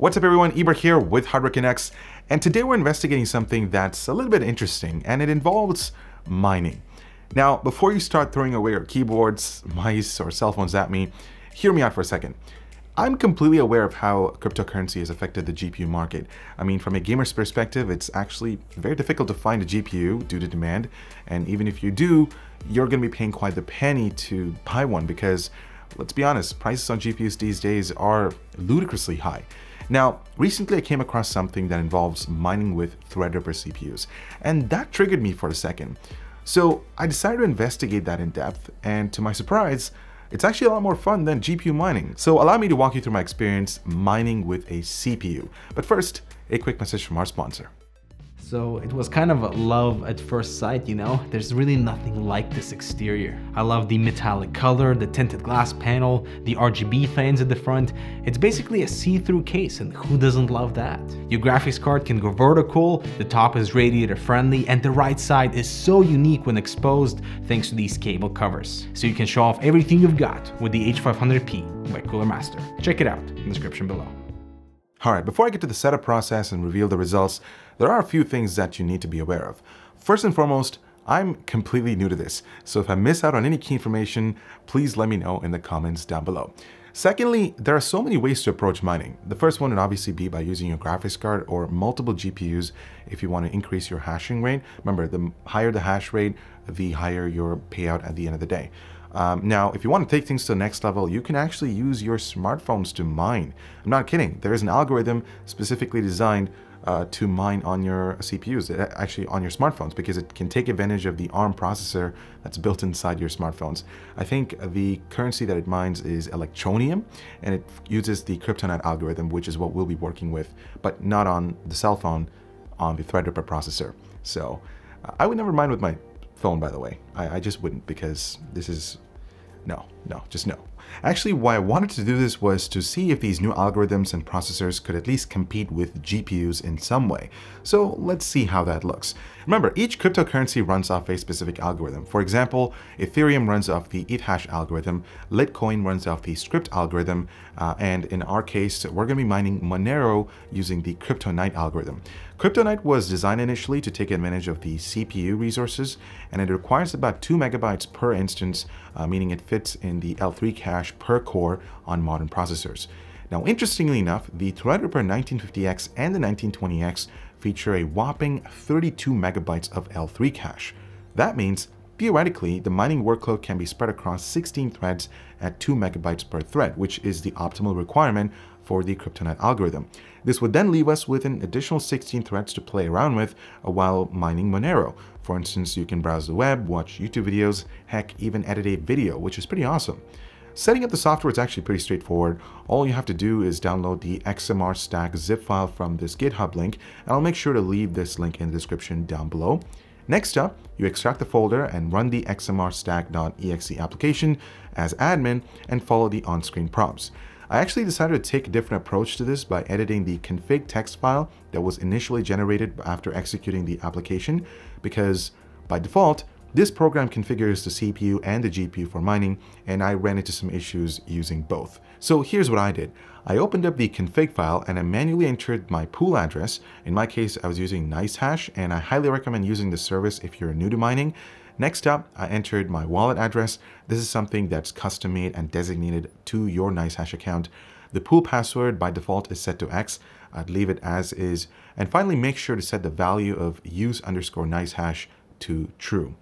What's up everyone, Eber here with Hardware Canucks, and today we're investigating something that's a little bit interesting, and it involves mining. Now, before you start throwing away your keyboards, mice, or cell phones at me, hear me out for a second. I'm completely aware of how cryptocurrency has affected the GPU market. I mean, from a gamer's perspective, it's actually very difficult to find a GPU due to demand, and even if you do, you're going to be paying quite the penny to buy one because, let's be honest, prices on GPUs these days are ludicrously high. Now, recently I came across something that involves mining with Threadripper CPUs, and that triggered me for a second. So I decided to investigate that in depth, and to my surprise, it's actually a lot more fun than GPU mining. So allow me to walk you through my experience mining with a CPU. But first, a quick message from our sponsor. So it was kind of a love at first sight, you know? There's really nothing like this exterior. I love the metallic color, the tinted glass panel, the RGB fans at the front. It's basically a see-through case and who doesn't love that? Your graphics card can go vertical, the top is radiator friendly, and the right side is so unique when exposed thanks to these cable covers. So you can show off everything you've got with the H500P by Cooler Master. Check it out in the description below. Alright, before I get to the setup process and reveal the results, there are a few things that you need to be aware of. First and foremost, I'm completely new to this, so if I miss out on any key information, please let me know in the comments down below. Secondly, there are so many ways to approach mining. The first one would obviously be by using your graphics card or multiple GPUs if you want to increase your hashing rate. Remember, the higher the hash rate, the higher your payout at the end of the day. Um, now, if you want to take things to the next level, you can actually use your smartphones to mine. I'm not kidding. There is an algorithm specifically designed uh, to mine on your CPUs, uh, actually on your smartphones, because it can take advantage of the ARM processor that's built inside your smartphones. I think the currency that it mines is Electroneum, and it uses the CryptoNight algorithm, which is what we'll be working with, but not on the cell phone, on the Threadripper processor. So uh, I would never mine with my phone, by the way. I, I just wouldn't because this is, no, no, just no. Actually, why I wanted to do this was to see if these new algorithms and processors could at least compete with GPUs in some way. So let's see how that looks. Remember, each cryptocurrency runs off a specific algorithm. For example, Ethereum runs off the ETHASH algorithm, Litecoin runs off the Scrypt algorithm, uh, and in our case, we're going to be mining Monero using the CryptoNight algorithm. CryptoNight was designed initially to take advantage of the CPU resources, and it requires about 2 megabytes per instance, uh, meaning it fits in the L3 cache per core on modern processors. Now, interestingly enough, the Threadripper 1950X and the 1920X feature a whopping 32 megabytes of L3 cache. That means, theoretically, the mining workload can be spread across 16 threads at 2 megabytes per thread, which is the optimal requirement for the CryptoNight algorithm. This would then leave us with an additional 16 threads to play around with while mining Monero. For instance, you can browse the web, watch YouTube videos, heck, even edit a video, which is pretty awesome. Setting up the software is actually pretty straightforward. All you have to do is download the XMR-Stak zip file from this GitHub link, and I'll make sure to leave this link in the description down below. Next up, you extract the folder and run the xmr-stak.exe application as admin and follow the on-screen prompts. I actually decided to take a different approach to this by editing the config text file that was initially generated after executing the application because by default, this program configures the CPU and the GPU for mining, and I ran into some issues using both. So here's what I did. I opened up the config file and I manually entered my pool address. In my case, I was using NiceHash, and I highly recommend using this service if you're new to mining. Next up, I entered my wallet address. This is something that's custom made and designated to your NiceHash account. The pool password by default is set to X. I'd leave it as is. And finally, make sure to set the value of use underscore NiceHash to true.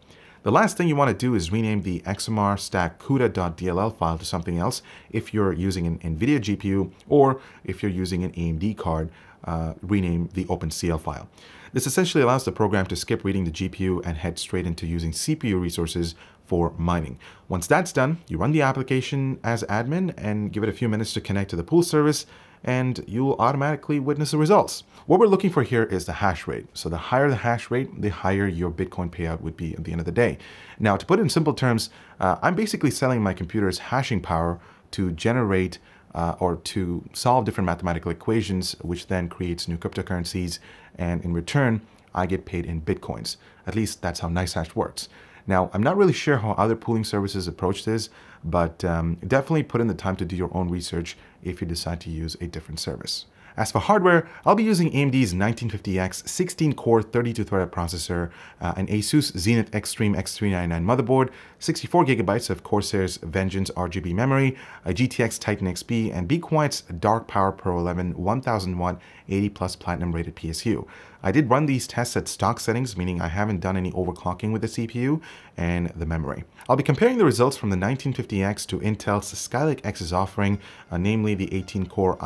The last thing you want to do is rename the XMR-Stak CUDA.dll file to something else if you're using an NVIDIA GPU or if you're using an AMD card, uh, rename the OpenCL file. This essentially allows the program to skip reading the GPU and head straight into using CPU resources for mining. Once that's done, you run the application as admin and give it a few minutes to connect to the pool service and you'll automatically witness the results. What we're looking for here is the hash rate. So the higher the hash rate, the higher your Bitcoin payout would be at the end of the day. Now, to put it in simple terms, uh, I'm basically selling my computer's hashing power to generate uh, or to solve different mathematical equations, which then creates new cryptocurrencies. And in return, I get paid in Bitcoins. At least that's how NiceHash works. Now, I'm not really sure how other pooling services approach this, but um, definitely put in the time to do your own research if you decide to use a different service. As for hardware, I'll be using AMD's 1950X 16-core 32-threaded processor, uh, an ASUS Zenith Extreme X399 motherboard, 64GB of Corsair's Vengeance RGB memory, a GTX Titan Xp, and Be Quiet's Dark Power Pro 11 1000 watt 80 plus platinum rated PSU. I did run these tests at stock settings, meaning I haven't done any overclocking with the CPU and the memory. I'll be comparing the results from the 1950X to Intel's Skylake X's offering, uh, namely the 18-core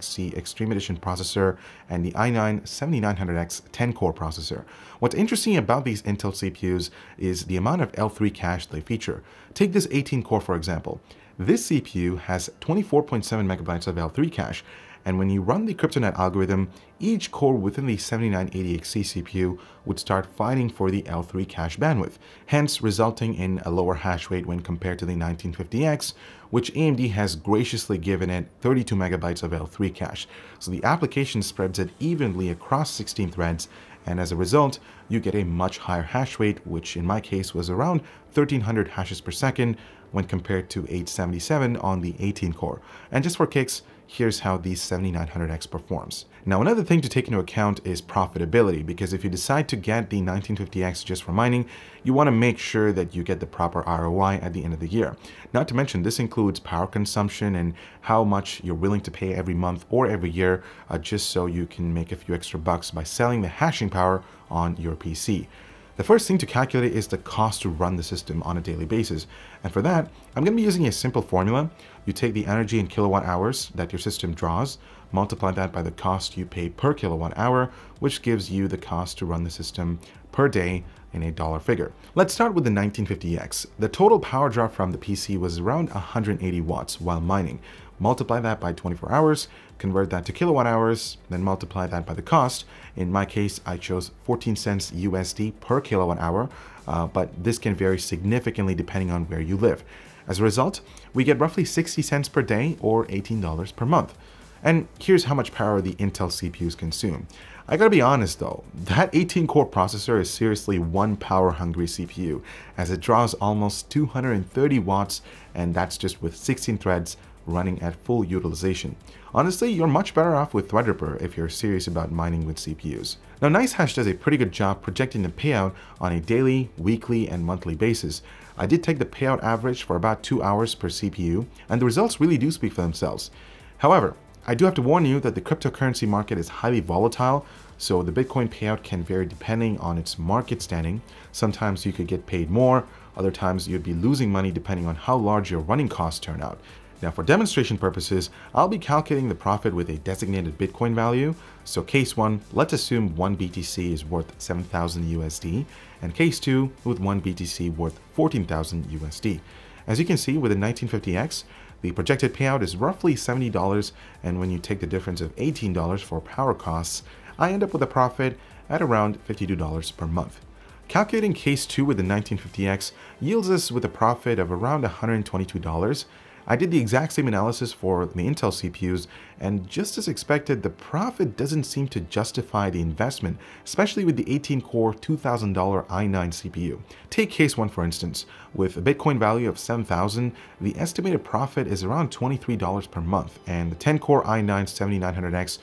i9-7980XE Extreme Edition processor and the i9-7900X 10-core processor. What's interesting about these Intel CPUs is the amount of L3 cache they feature. Take this 18-core for example. This CPU has 24.7 megabytes of L3 cache, and when you run the CryptoNight algorithm, each core within the 7980XE CPU would start fighting for the L3 cache bandwidth, hence resulting in a lower hash rate when compared to the 1950X, which AMD has graciously given it 32 megabytes of L3 cache. So the application spreads it evenly across 16 threads, and as a result, you get a much higher hash rate, which in my case was around 1300 hashes per second when compared to 877 on the 18 core. And just for kicks, here's how the 7900X performs. Now another thing to take into account is profitability because if you decide to get the 1950X just for mining, you want to make sure that you get the proper ROI at the end of the year. Not to mention this includes power consumption and how much you're willing to pay every month or every year uh, just so you can make a few extra bucks by selling the hashing power on your PC. The first thing to calculate is the cost to run the system on a daily basis. And for that, I'm going to be using a simple formula. You take the energy in kilowatt hours that your system draws, multiply that by the cost you pay per kilowatt hour, which gives you the cost to run the system per day in a dollar figure. Let's start with the 1950X. The total power draw from the PC was around 180 watts while mining. Multiply that by 24 hours, convert that to kilowatt hours, then multiply that by the cost. In my case, I chose 14 cents USD per kilowatt hour, uh, but this can vary significantly depending on where you live. As a result, we get roughly 60 cents per day or $18 per month. And here's how much power the Intel CPUs consume. I gotta be honest though, that 18 core processor is seriously one power hungry CPU as it draws almost 230 watts and that's just with 16 threads running at full utilization. Honestly, you're much better off with Threadripper if you're serious about mining with CPUs. Now NiceHash does a pretty good job projecting the payout on a daily, weekly, and monthly basis. I did take the payout average for about 2 hours per CPU, and the results really do speak for themselves. However, I do have to warn you that the cryptocurrency market is highly volatile, so the Bitcoin payout can vary depending on its market standing. Sometimes you could get paid more, other times you'd be losing money depending on how large your running costs turn out. Now for demonstration purposes, I'll be calculating the profit with a designated Bitcoin value. So case 1, let's assume 1 BTC is worth 7,000 USD, and case 2 with 1 BTC worth 14,000 USD. As you can see with the 1950X, the projected payout is roughly $70, and when you take the difference of $18 for power costs, I end up with a profit at around $52 per month. Calculating case 2 with the 1950X yields us with a profit of around $122, I did the exact same analysis for the Intel CPUs, and just as expected, the profit doesn't seem to justify the investment, especially with the 18-core $2,000 i9 CPU. Take case 1 for instance. With a Bitcoin value of 7,000, the estimated profit is around $23 per month, and the 10-core i9 7900X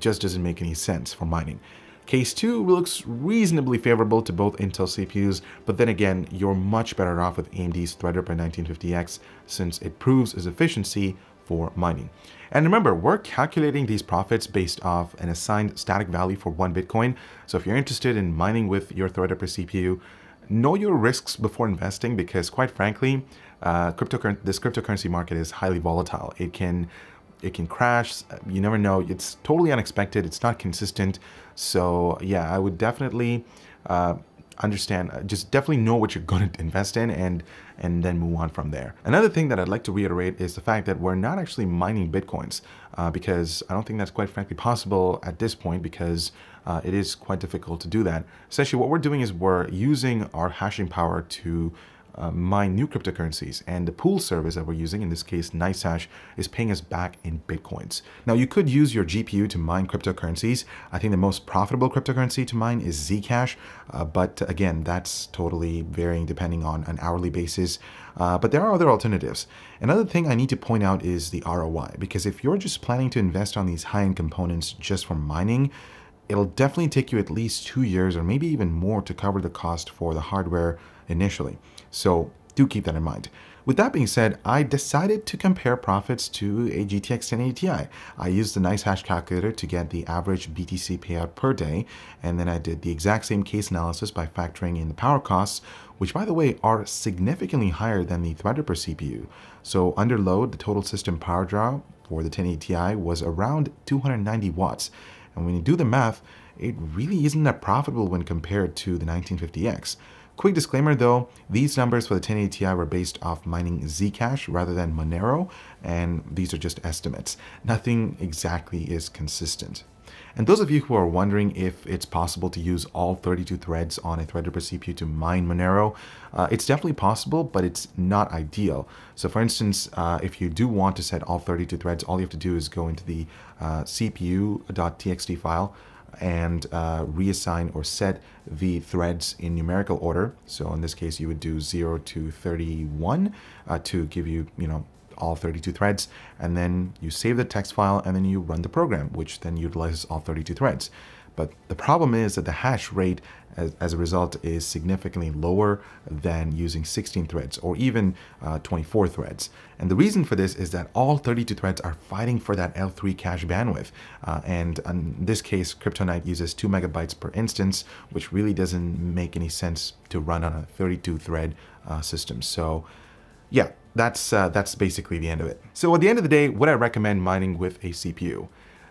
just doesn't make any sense for mining. Case 2 looks reasonably favorable to both Intel CPUs, but then again, you're much better off with AMD's Threadripper 1950X since it proves its efficiency for mining. And remember, we're calculating these profits based off an assigned static value for one Bitcoin. So if you're interested in mining with your Threadripper CPU, know your risks before investing because quite frankly, uh, cryptocur this cryptocurrency market is highly volatile. It can it can crash. You never know. It's totally unexpected. It's not consistent. So yeah, I would definitely uh, understand. Uh, just definitely know what you're going to invest in, and and then move on from there. Another thing that I'd like to reiterate is the fact that we're not actually mining bitcoins uh, because I don't think that's quite frankly possible at this point because uh, it is quite difficult to do that. Essentially, what we're doing is we're using our hashing power to uh, mine new cryptocurrencies. And the pool service that we're using, in this case NiceHash, is paying us back in Bitcoins. Now, you could use your GPU to mine cryptocurrencies. I think the most profitable cryptocurrency to mine is Zcash, uh, but again, that's totally varying depending on an hourly basis. Uh, but there are other alternatives. Another thing I need to point out is the ROI, because if you're just planning to invest on these high-end components just for mining, it'll definitely take you at least two years or maybe even more to cover the cost for the hardware initially. So do keep that in mind. With that being said, I decided to compare profits to a GTX 1080 Ti. I used the NiceHash calculator to get the average BTC payout per day, and then I did the exact same case analysis by factoring in the power costs, which by the way are significantly higher than the Threadripper CPU. So under load, the total system power draw for the 1080 Ti was around 290 watts. And when you do the math, it really isn't that profitable when compared to the 1950X. Quick disclaimer though, these numbers for the 1080 Ti were based off mining Zcash rather than Monero, and these are just estimates. Nothing exactly is consistent. And those of you who are wondering if it's possible to use all 32 threads on a Threadripper CPU to mine Monero, uh, it's definitely possible, but it's not ideal. So for instance, uh, if you do want to set all 32 threads, all you have to do is go into the uh, cpu.txt file, and uh, reassign or set the threads in numerical order. So in this case, you would do 0 to 31 uh, to give you, you know, all 32 threads, and then you save the text file, and then you run the program, which then utilizes all 32 threads. But the problem is that the hash rate as, as a result is significantly lower than using 16 threads or even uh, 24 threads. And the reason for this is that all 32 threads are fighting for that L3 cache bandwidth. Uh, and in this case, CryptoNight uses 2 megabytes per instance, which really doesn't make any sense to run on a 32 thread uh, system. So yeah, that's, uh, that's basically the end of it. So at the end of the day, would I recommend mining with a CPU?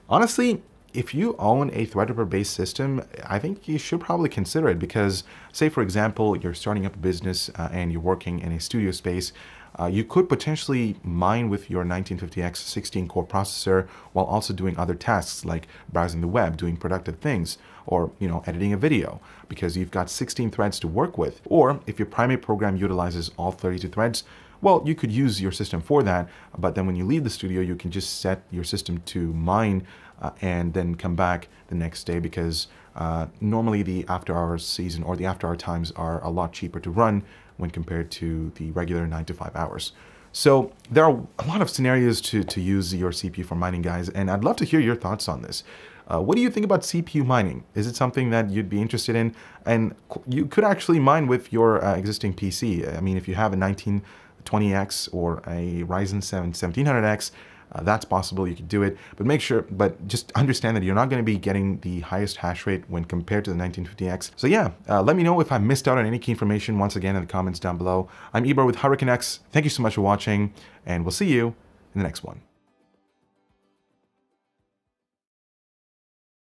Honestly, if you own a Threadripper based system, I think you should probably consider it because, say, for example, you're starting up a business uh, and you're working in a studio space, uh, you could potentially mine with your 1950X 16 core processor while also doing other tasks like browsing the web, doing productive things, or you know editing a video because you've got 16 threads to work with. Or if your primary program utilizes all 32 threads, well, you could use your system for that, but then when you leave the studio, you can just set your system to mine uh, and then come back the next day because uh, normally the after hours season or the after hour times are a lot cheaper to run when compared to the regular nine to five hours. So there are a lot of scenarios to, to use your CPU for mining, guys, and I'd love to hear your thoughts on this. Uh, what do you think about CPU mining? Is it something that you'd be interested in? And you could actually mine with your uh, existing PC. I mean, if you have a 1920X or a Ryzen 7 1700X, uh, that's possible, you could do it, but make sure, but just understand that you're not gonna be getting the highest hash rate when compared to the 1950X. So yeah, uh, let me know if I missed out on any key information once again in the comments down below. I'm Ibor with Hurricane. Thank you so much for watching, and we'll see you in the next one.